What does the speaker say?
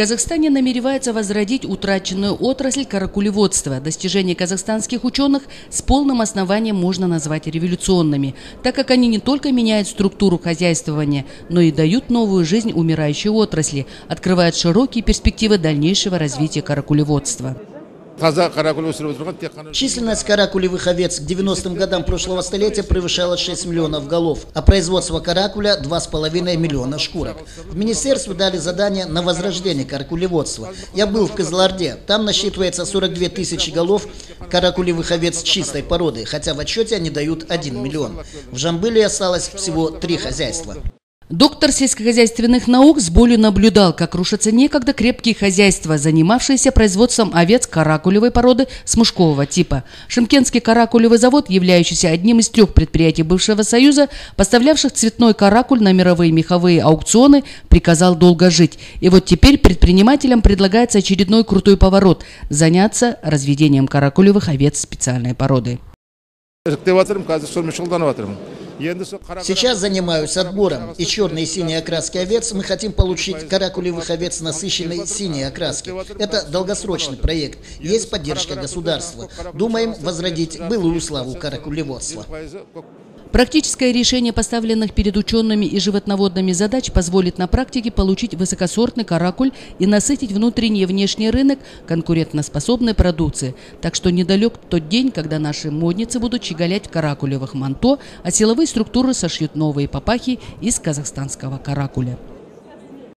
Казахстане намеревается возродить утраченную отрасль каракулеводства. Достижения казахстанских ученых с полным основанием можно назвать революционными, так как они не только меняют структуру хозяйствования, но и дают новую жизнь умирающей отрасли, открывают широкие перспективы дальнейшего развития каракулеводства. Численность каракулевых овец к 90-м годам прошлого столетия превышала 6 миллионов голов, а производство каракуля 2,5 миллиона шкурок. В министерстве дали задание на возрождение каракулеводства. Я был в Кызылорде, там насчитывается 42 тысячи голов каракулевых овец чистой породы, хотя в отчете они дают 1 миллион. В Жамбыле осталось всего три хозяйства. Доктор сельскохозяйственных наук с болью наблюдал, как рушатся некогда крепкие хозяйства, занимавшиеся производством овец каракулевой породы смушкового типа. Шимкенский каракулевый завод, являющийся одним из трех предприятий бывшего Союза, поставлявших цветной каракуль на мировые меховые аукционы, приказал долго жить. И вот теперь предпринимателям предлагается очередной крутой поворот – заняться разведением каракулевых овец специальной породы. Сейчас занимаюсь отбором. И черные и синие окраски овец мы хотим получить каракулевых овец насыщенной синей окраски. Это долгосрочный проект. Есть поддержка государства. Думаем возродить былую славу каракулеводства. Практическое решение поставленных перед учеными и животноводными задач позволит на практике получить высокосортный каракуль и насытить внутренний и внешний рынок конкурентоспособной продукции. Так что недалек тот день, когда наши модницы будут щеголять в каракулевых манто, а силовые структуры сошьют новые папахи из казахстанского каракуля.